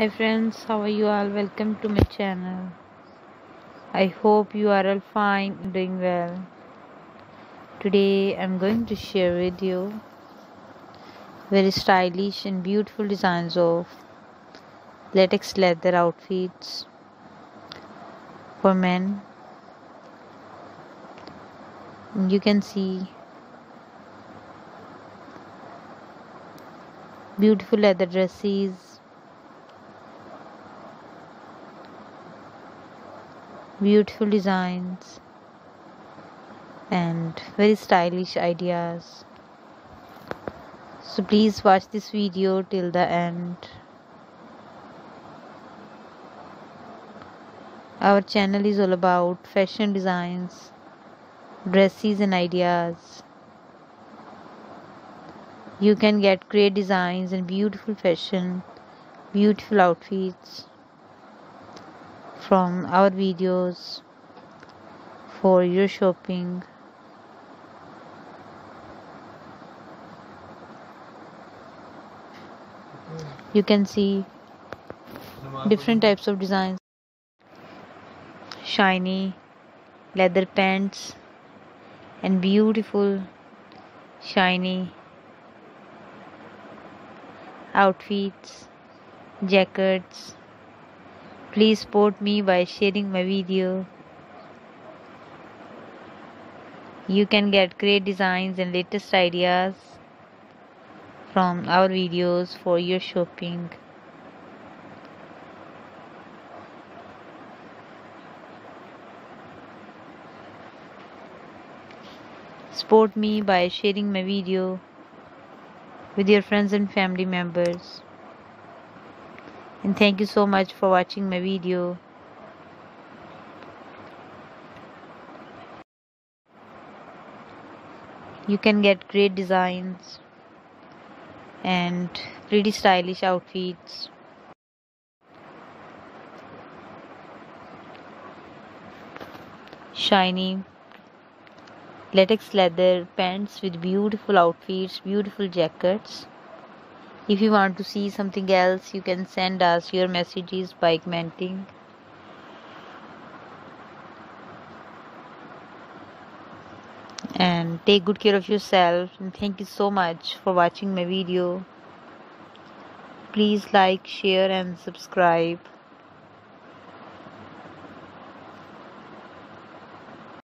Hi friends, how are you all? Welcome to my channel. I hope you are all fine doing well. Today I'm going to share with you very stylish and beautiful designs of latex leather outfits for men. You can see beautiful leather dresses beautiful designs and very stylish ideas. So please watch this video till the end. Our channel is all about fashion designs dresses and ideas. You can get great designs and beautiful fashion beautiful outfits from our videos for your shopping. You can see different types of designs. Shiny leather pants and beautiful shiny outfits jackets Please support me by sharing my video. You can get great designs and latest ideas from our videos for your shopping. Support me by sharing my video with your friends and family members and thank you so much for watching my video. You can get great designs and pretty stylish outfits. Shiny latex leather pants with beautiful outfits beautiful jackets if you want to see something else, you can send us your messages by commenting. And take good care of yourself. And thank you so much for watching my video. Please like, share, and subscribe.